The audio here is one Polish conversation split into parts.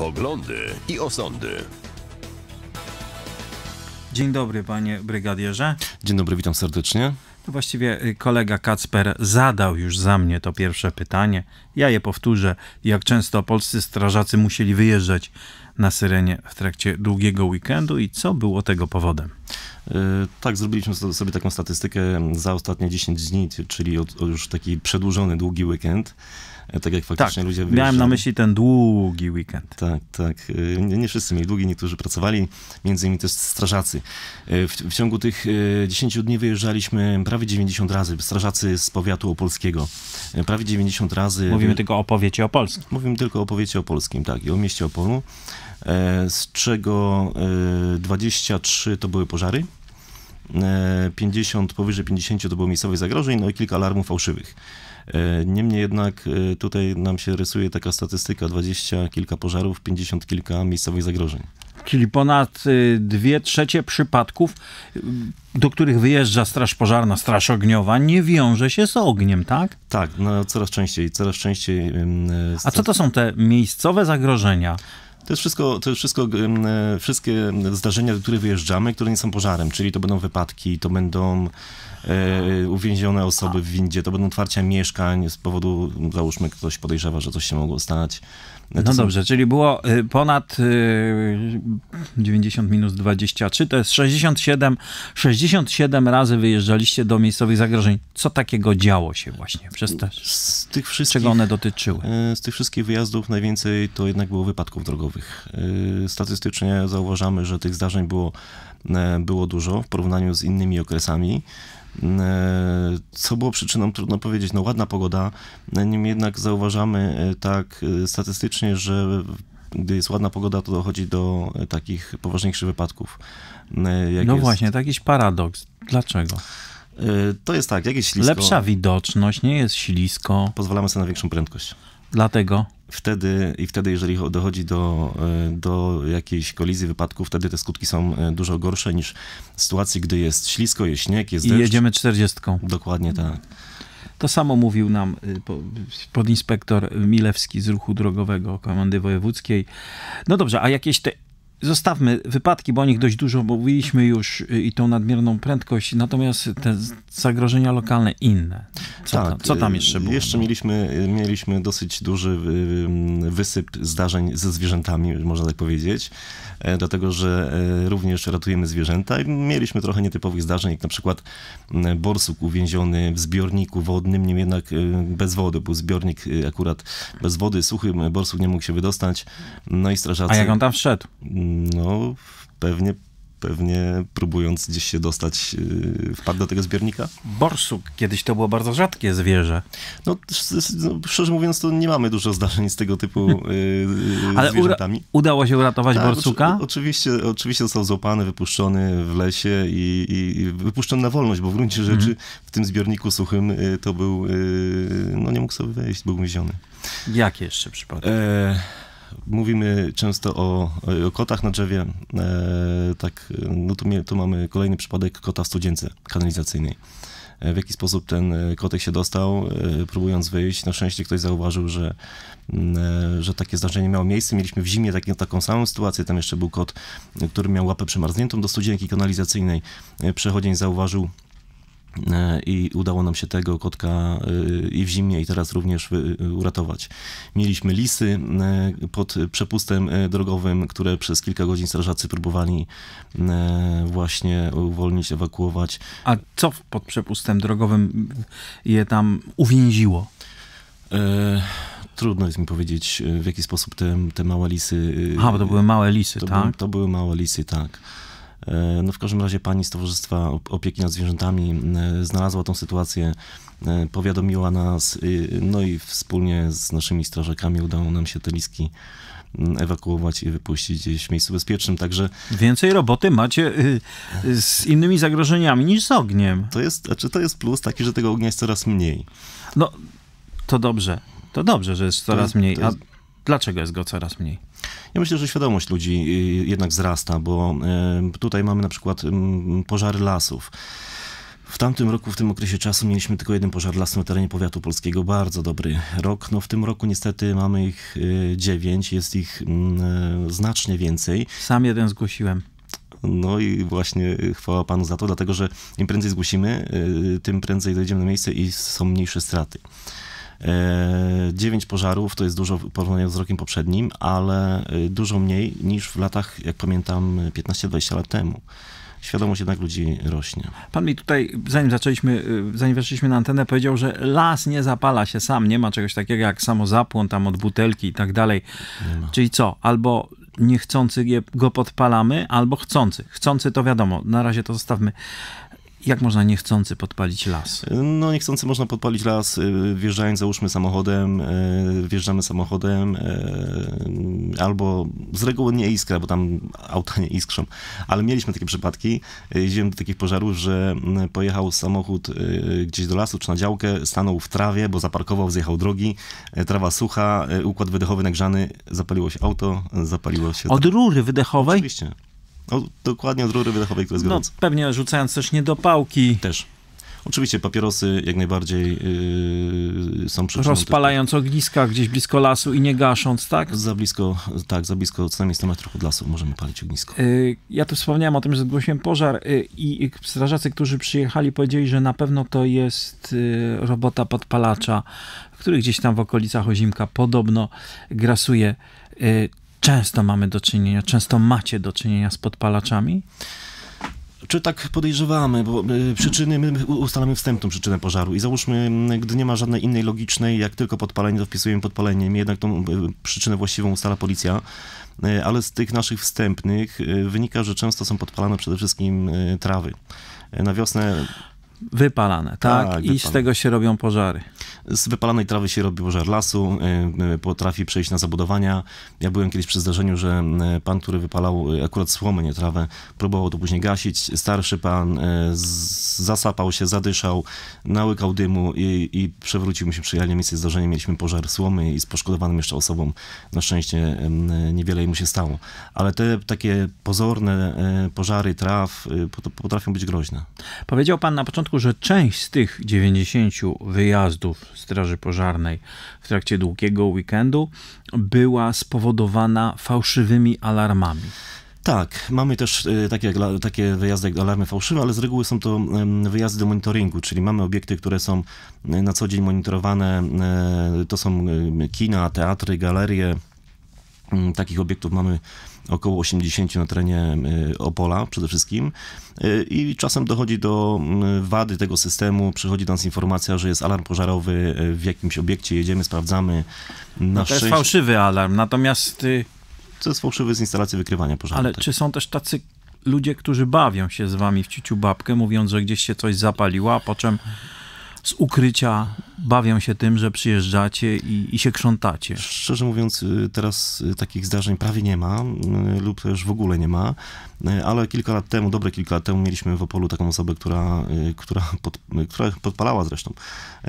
Poglądy i osądy. Dzień dobry, panie brygadierze. Dzień dobry, witam serdecznie. To właściwie y, kolega Kacper zadał już za mnie to pierwsze pytanie. Ja je powtórzę. Jak często polscy strażacy musieli wyjeżdżać na Syrenie w trakcie długiego weekendu i co było tego powodem? Yy, Tak, zrobiliśmy so- sobie taką statystykę za ostatnie 10 dni, czyli od, już taki przedłużony, długi weekend. E, Tak jak Tak, faktycznie ludzie miałem na wyjeżdżali. myśli ten długi weekend. Tak, tak. Yy, Nie, nie wszyscy mieli długi, niektórzy pracowali, między innymi też strażacy. Yy, W, w ciągu tych yy, 10 dni wyjeżdżaliśmy prawie 90 razy, strażacy z powiatu opolskiego. Prawie 90 razy. Mówimy tylko o powiecie opolskim. Mówimy tylko o powiecie opolskim, tak, i o mieście Opolu, z czego e, 23 to były pożary, e, 50, powyżej 50 to było miejscowych zagrożeń, no i kilka alarmów fałszywych. E, Niemniej jednak e, tutaj nam się rysuje taka statystyka, 20 kilka pożarów, 50 kilka miejscowych zagrożeń. Czyli ponad y, dwie trzecie przypadków, y, do których wyjeżdża Straż Pożarna, Straż Ogniowa, nie wiąże się z ogniem, tak? Tak, no coraz częściej, coraz częściej. e, A co to są te miejscowe zagrożenia? To jest wszystko, to jest wszystko e, wszystkie zdarzenia, do których wyjeżdżamy, które nie są pożarem, czyli to będą wypadki, to będą e, uwięzione osoby w windzie, to będą otwarcia mieszkań z powodu, załóżmy, ktoś podejrzewa, że coś się mogło stać. No są- dobrze, czyli było y, ponad y, 90 minus 23, to jest 67, 67 razy wyjeżdżaliście do miejscowych zagrożeń. Co takiego działo się właśnie przez te, Z tych wszystkich, czego one dotyczyły? e, z tych wszystkich wyjazdów najwięcej to jednak było wypadków drogowych. Statystycznie zauważamy, że tych zdarzeń było, było dużo w porównaniu z innymi okresami. E, Co było przyczyną, trudno powiedzieć. No ładna pogoda, niemniej jednak zauważamy e, tak e, statystycznie, że gdy jest ładna pogoda, to dochodzi do takich poważniejszych wypadków. Jak No jest, właśnie, to jakiś paradoks. Dlaczego? To jest tak, jak jest ślisko, Lepsza widoczność, nie jest ślisko, pozwalamy sobie na większą prędkość. dlatego... Wtedy i wtedy, jeżeli cho- dochodzi do, e, do jakiejś kolizji, wypadku, wtedy te skutki są e, dużo gorsze niż w sytuacji, gdy jest ślisko, jest śnieg, jest I deszcz. jedziemy 40. Dokładnie tak. To samo mówił nam po- podinspektor Milewski z ruchu drogowego Komendy Wojewódzkiej. No dobrze, a jakieś te. Zostawmy wypadki, bo o nich dość dużo mówiliśmy już y, i tą nadmierną prędkość, natomiast te zagrożenia lokalne inne. Co, tam, co tam e, jeszcze było? Jeszcze mieliśmy, mieliśmy dosyć duży y, wysyp zdarzeń ze zwierzętami, można tak powiedzieć, e, dlatego że e, również ratujemy zwierzęta i mieliśmy trochę nietypowych zdarzeń, jak na przykład borsuk uwięziony w zbiorniku wodnym, niemniej jednak bez wody, był zbiornik akurat bez wody, suchy, borsuk nie mógł się wydostać, no i strażacy... A jak on tam wszedł? No, pewnie, pewnie próbując gdzieś się dostać, yy, wpadł do tego zbiornika. Borsuk. Kiedyś to było bardzo rzadkie zwierzę. No, no szczerze mówiąc, to nie mamy dużo zdarzeń z tego typu yy, Ale zwierzętami. Udało się uratować Tak, borsuka? oczy- oczywiście, oczywiście został złapany, wypuszczony w lesie i, i, i wypuszczony na wolność, bo w gruncie rzeczy Mhm. w tym zbiorniku suchym y, to był, y, no nie mógł sobie wejść, był więziony. Jakie jeszcze przypadki? E, mówimy często o, o kotach na drzewie. E, tak, no tu, tu mamy kolejny przypadek kota w studzience kanalizacyjnej. E, w jaki sposób ten e, kotek się dostał, e, próbując wyjść. Na szczęście ktoś zauważył, że, m, e, że takie zdarzenie miało miejsce. Mieliśmy w zimie takie, taką samą sytuację. Tam jeszcze był kot, który miał łapę przemarzniętą do studzienki kanalizacyjnej. E, Przechodzień zauważył i udało nam się tego kotka e, i w zimie, i teraz również wy- uratować. Mieliśmy lisy e, pod przepustem e, drogowym, które przez kilka godzin strażacy próbowali e, właśnie uwolnić, ewakuować. A co pod przepustem drogowym je tam uwięziło? E, Trudno jest mi powiedzieć, e, w jaki sposób te, te małe lisy... e, Aha, bo to były małe lisy, to, tak? były, to były małe lisy, tak. E, No w każdym razie pani z Towarzystwa Op- Opieki nad Zwierzętami e, znalazła tą sytuację, e, powiadomiła nas, no i wspólnie z naszymi strażakami udało nam się te liski m, ewakuować i wypuścić gdzieś w miejscu bezpiecznym, także Więcej roboty macie y, y, z innymi zagrożeniami niż z ogniem. to jest, znaczy to jest plus taki, że tego ognia jest coraz mniej. No, to dobrze. To dobrze, że jest coraz jest- mniej. to jest- dlaczego jest go coraz mniej? Ja myślę, że świadomość ludzi y, jednak wzrasta, bo y, tutaj mamy na przykład mm, pożary lasów. W tamtym roku, w tym okresie czasu mieliśmy tylko jeden pożar lasu na terenie powiatu polskiego, bardzo dobry rok. No w tym roku niestety mamy ich y, dziewięć, jest ich mm, znacznie więcej. Sam jeden zgłosiłem. No i właśnie chwała Panu za to, dlatego że im prędzej zgłosimy, tym prędzej dojdziemy na miejsce i są mniejsze straty. E, Dziewięć pożarów to jest dużo w porównaniu z rokiem poprzednim, ale y, dużo mniej niż w latach, jak pamiętam, 15-20 lat temu. Świadomość jednak ludzi rośnie. Pan mi tutaj, zanim zaczęliśmy, y, zanim weszliśmy na antenę, powiedział, że las nie zapala się sam, nie ma czegoś takiego jak samozapłon tam od butelki i tak dalej. Czyli co? Albo niechcący go podpalamy, albo chcący. Chcący to wiadomo, na razie to zostawmy. Jak można niechcący podpalić las? No niechcący można podpalić las, y, wjeżdżając załóżmy samochodem, y, wjeżdżamy samochodem, y, albo z reguły nie iskra, bo tam auta nie iskrzą, ale mieliśmy takie przypadki, jeździłem do takich pożarów, że pojechał samochód gdzieś do lasu czy na działkę, stanął w trawie, bo zaparkował, zjechał drogi, trawa sucha, układ wydechowy nagrzany, zapaliło się auto, zapaliło się... Od rury wydechowej? Oczywiście. O, dokładnie od rury wydechowej, która jest No gorąca. pewnie rzucając też niedopałki, Też. Oczywiście papierosy jak najbardziej yy, są przyczyną. rozpalając ogniska gdzieś blisko lasu i nie gasząc, tak? Za blisko, tak, za blisko, co najmniej 100 metrów od lasu możemy palić ognisko. Y, Ja tu wspomniałem o tym, że zgłosiłem pożar y, i strażacy, którzy przyjechali, powiedzieli, że na pewno to jest y, robota podpalacza, który gdzieś tam w okolicach Ozimka podobno grasuje. Często mamy do czynienia, często macie do czynienia z podpalaczami? Czy tak podejrzewamy, bo y, przyczyny, my ustalamy wstępną przyczynę pożaru i załóżmy, gdy nie ma żadnej innej logicznej, jak tylko podpalenie, to wpisujemy podpalenie. Jednak tą y, przyczynę właściwą ustala policja, Y, ale z tych naszych wstępnych wynika, że często są podpalane przede wszystkim trawy. Na wiosnę Wypalane, tak? Tak, I z wypalane. tego się robią pożary. Z wypalanej trawy się robi pożar lasu, y, y, potrafi przejść na zabudowania. Ja byłem kiedyś przy zdarzeniu, że y, pan, który wypalał akurat słomę, nie trawę, próbował to później gasić. Starszy pan z- zasapał się, zadyszał, nałykał dymu i, i przewrócił mi się przyjemnie miejsce zdarzenia. Mieliśmy pożar słomy i z poszkodowanym jeszcze osobą. Na szczęście niewiele mu się stało. Ale te takie pozorne pożary traw pot- potrafią być groźne. Powiedział pan na początku, że część z tych 90 wyjazdów Straży Pożarnej w trakcie długiego weekendu była spowodowana fałszywymi alarmami. Tak, mamy też e, takie, takie wyjazdy jak alarmy fałszywe, ale z reguły są to wyjazdy do monitoringu, czyli mamy obiekty, które są e, na co dzień monitorowane. e, To są kina, teatry, galerie. Mm, Takich obiektów mamy około 80 na terenie e, Opola przede wszystkim. E, I czasem dochodzi do mm, wady tego systemu, przychodzi do nas informacja, że jest alarm pożarowy e, w jakimś obiekcie, jedziemy, sprawdzamy. Na No to jest szczęście- fałszywy alarm, natomiast... y, To jest fałszywy z instalacji wykrywania pożaru. Ale tak. czy są też tacy ludzie, którzy bawią się z wami w ciuciu babkę, mówiąc, że gdzieś się coś zapaliło, a po czym z ukrycia bawią się tym, że przyjeżdżacie i, i się krzątacie? Szczerze mówiąc, y, teraz y, takich zdarzeń prawie nie ma, y, lub też w ogóle nie ma, ale kilka lat temu, dobre kilka lat temu mieliśmy w Opolu taką osobę, która, która, pod, która podpalała zresztą.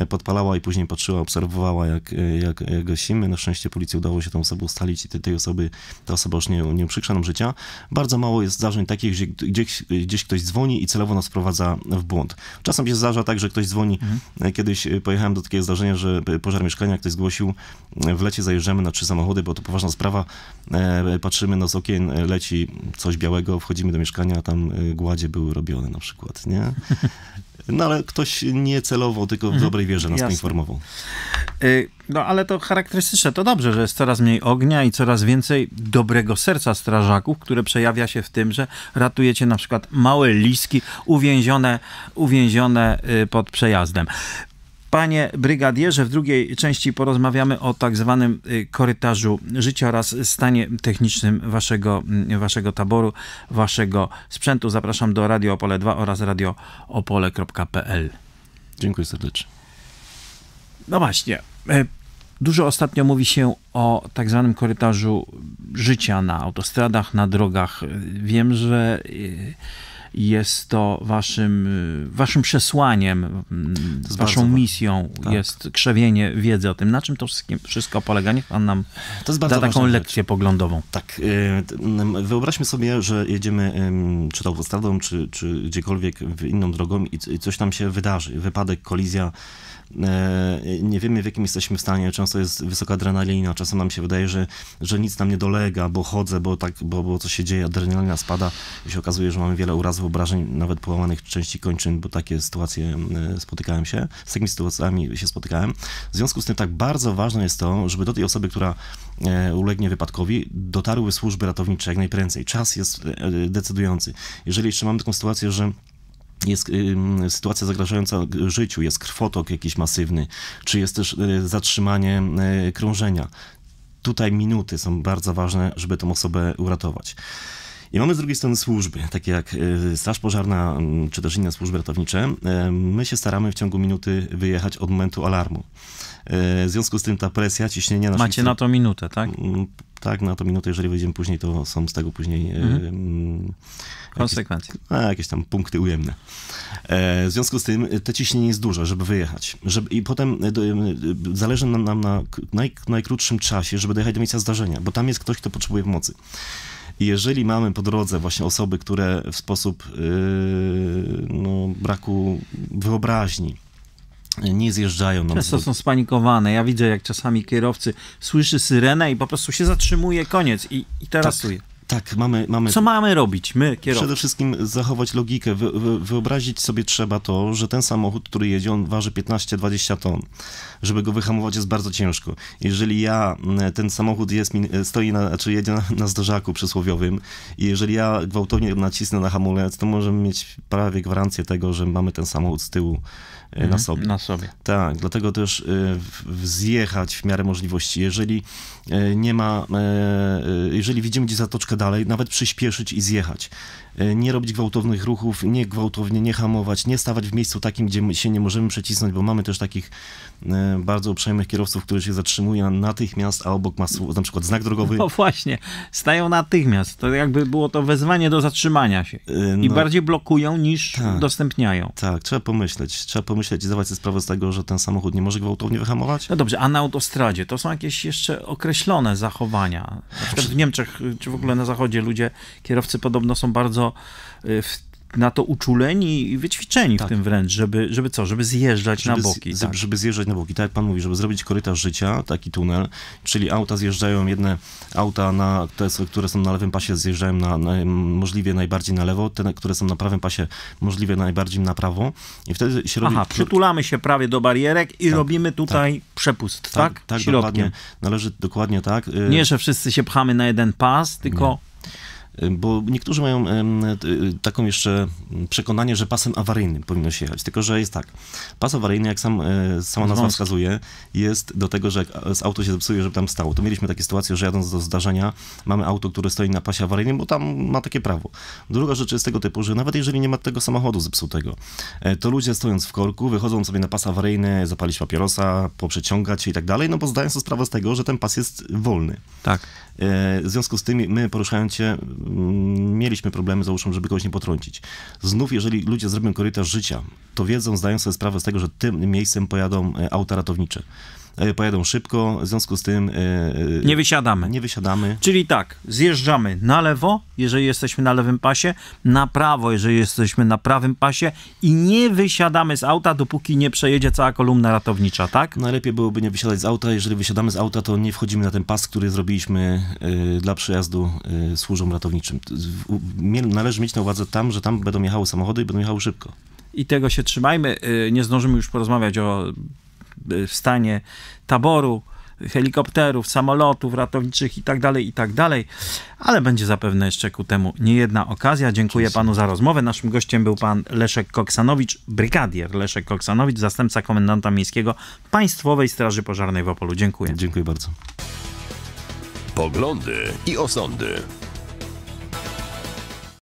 Podpalała i później patrzyła, obserwowała jak, jak, jak gasimy. Na szczęście policji udało się tą osobę ustalić i tej, tej osoby, ta osoba już nie, nie uprzykrza nam życia. Bardzo mało jest zdarzeń takich, gdzie gdzieś, gdzieś ktoś dzwoni i celowo nas wprowadza w błąd. Czasem się zdarza tak, że ktoś dzwoni. Y, Kiedyś pojechałem do takiego zdarzenia, że pożar mieszkania, ktoś zgłosił, w lecie zajeżdżamy na trzy samochody, bo to poważna sprawa. E, Patrzymy, no z okien e, leci coś białego, wchodzimy do mieszkania, a tam y, gładzie były robione na przykład, nie? No ale ktoś nie celowo, tylko w dobrej wierze nas poinformował. No ale to charakterystyczne, to dobrze, że jest coraz mniej ognia i coraz więcej dobrego serca strażaków, które przejawia się w tym, że ratujecie na przykład małe liski uwięzione, uwięzione y, pod przejazdem. Panie brygadierze, w drugiej części porozmawiamy o tak zwanym y, korytarzu życia oraz stanie technicznym waszego, mm, waszego taboru, waszego sprzętu. Zapraszam do Radio Opole 2 oraz radioopole.pl. Dziękuję serdecznie. No właśnie. e, Dużo ostatnio mówi się o tak zwanym korytarzu życia na autostradach, na drogach. E, Wiem, że jest to waszym, y, waszym przesłaniem, mm, waszą misją Tak. jest krzewienie wiedzy o tym, na czym to wszystko polega. Niech pan nam To da taką ważna rzecz. lekcję poglądową. Tak, y, wyobraźmy sobie, że jedziemy czy to autostradą, czy, czy gdziekolwiek inną drogą i coś tam się wydarzy, wypadek, kolizja, nie wiemy w jakim jesteśmy stanie, często jest wysoka adrenalina, czasem nam się wydaje, że, że nic nam nie dolega, bo chodzę, bo tak, bo, bo coś się dzieje, adrenalina spada i się okazuje, że mamy wiele urazów, obrażeń, nawet połamanych części kończyn, bo takie sytuacje e, spotykałem się, z takimi sytuacjami się spotykałem. W związku z tym tak bardzo ważne jest to, żeby do tej osoby, która e, ulegnie wypadkowi, dotarły służby ratownicze jak najprędzej. Czas jest e, decydujący. Jeżeli jeszcze mamy taką sytuację, że jest ym, sytuacja zagrażająca życiu, jest krwotok jakiś masywny, czy jest też y, zatrzymanie y, krążenia. Tutaj minuty są bardzo ważne, żeby tę osobę uratować. I mamy z drugiej strony służby, takie jak y, Straż Pożarna, mm, czy też inne służby ratownicze. Y, My się staramy w ciągu minuty wyjechać od momentu alarmu. Y, W związku z tym ta presja, ciśnienie... naszych Macie na to minutę, tak? Tak, na to minutę, jeżeli wyjdziemy później, to są z tego później Mhm. Konsekwencje. a, jakieś tam punkty ujemne. E, w związku z tym e, te ciśnienie jest duże, żeby wyjechać. Żeby, I potem e, do, e, zależy nam, nam na naj, najkrótszym czasie, żeby dojechać do miejsca zdarzenia, bo tam jest ktoś, kto potrzebuje pomocy. I jeżeli mamy po drodze właśnie osoby, które w sposób yy, no, braku wyobraźni nie zjeżdżają nam Często są spanikowane. Ja widzę, jak czasami kierowcy słyszy syrenę i po prostu się zatrzymuje, koniec i, i teraz tak, tak, mamy, mamy Co mamy robić, my, kierowcy? Przede wszystkim zachować logikę. Wy, wy, wyobrazić sobie trzeba to, że ten samochód, który jedzie, on waży 15-20 ton. Żeby go wyhamować jest bardzo ciężko. Jeżeli ja, ten samochód jest, stoi na, czy jedzie na, na zderzaku przysłowiowym i jeżeli ja gwałtownie nacisnę na hamulec, to możemy mieć prawie gwarancję tego, że mamy ten samochód z tyłu e, na sobie. Na sobie. Tak, dlatego też w- zjechać w miarę możliwości. Jeżeli y, nie ma, jeżeli widzimy gdzieś zatoczkę dalej, nawet przyspieszyć i zjechać. Y, Nie robić gwałtownych ruchów, nie gwałtownie, nie hamować, nie stawać w miejscu takim, gdzie my się nie możemy przecisnąć, bo mamy też takich y, bardzo uprzejmych kierowców, którzy się zatrzymują natychmiast, a obok ma na przykład znak drogowy. No właśnie, stają natychmiast. To jakby było to wezwanie do zatrzymania się. Y, I no, bardziej blokują niż Tak. udostępniają. Tak, trzeba pomyśleć. Trzeba pomyśleć i zdawać sobie sprawę z tego, że ten samochód nie może gwałtownie wyhamować. No dobrze, a na autostradzie to są jakieś jeszcze określone zachowania. Na przykład w Niemczech, czy w ogóle na zachodzie ludzie, kierowcy podobno są bardzo y, w, na to uczuleni i wyćwiczeni w Tak. tym wręcz, żeby, żeby co, żeby zjeżdżać żeby, na boki. z- tak. żeby zjeżdżać na boki, tak jak pan mówi, żeby zrobić korytarz życia, taki tunel, czyli auta zjeżdżają, jedne auta, na, te, które są na lewym pasie, zjeżdżają na, na, możliwie najbardziej na lewo, te, które są na prawym pasie, możliwie najbardziej na prawo i wtedy się robi... Aha, przytulamy się prawie do barierek i Tak, robimy tutaj przepust, tak? tak, tak dokładnie, należy dokładnie tak. y, Nie, że wszyscy się pchamy na jeden pas, tylko Bo niektórzy mają y, taką jeszcze przekonanie, że pasem awaryjnym powinno się jechać. Tylko, że jest tak. Pas awaryjny, jak sam, e, sama nazwa wskazuje, jest do tego, że jak auto się zepsuje, żeby tam stało. To mieliśmy takie sytuacje, że jadąc do zdarzenia, mamy auto, które stoi na pasie awaryjnym, bo tam ma takie prawo. Druga rzecz jest tego typu, że nawet jeżeli nie ma tego samochodu zepsutego, e, to ludzie stojąc w korku, wychodzą sobie na pas awaryjny, zapalić papierosa, poprzeciągać się i tak dalej, no bo zdają sobie sprawę z tego, że ten pas jest wolny. tak. E, W związku z tym my, poruszając się, mm, mieliśmy problemy, załóżmy, żeby kogoś nie potrącić. Znów, jeżeli ludzie zrobią korytarz życia, to wiedzą, zdają sobie sprawę z tego, że tym miejscem pojadą e, auta ratownicze. E, Pojadą szybko, w związku z tym... e, e, Nie wysiadamy. Nie wysiadamy. Czyli tak, zjeżdżamy na lewo, jeżeli jesteśmy na lewym pasie, na prawo, jeżeli jesteśmy na prawym pasie i nie wysiadamy z auta, dopóki nie przejedzie cała kolumna ratownicza, tak? Najlepiej byłoby nie wysiadać z auta. Jeżeli wysiadamy z auta, to nie wchodzimy na ten pas, który zrobiliśmy dla przejazdu e, służbom ratowniczym. Należy mieć na uwadze tam, że tam będą jechały samochody i będą jechały szybko. I tego się trzymajmy. Y, Nie zdążymy już porozmawiać o y, stanie taboru, helikopterów, samolotów ratowniczych i tak dalej, i tak dalej, ale będzie zapewne jeszcze ku temu niejedna okazja. Dziękuję panu za rozmowę. Naszym gościem był pan Leszek Koksanowicz, brygadier Leszek Koksanowicz, zastępca komendanta miejskiego Państwowej Straży Pożarnej w Opolu. Dziękuję. Dziękuję bardzo. Poglądy i osądy.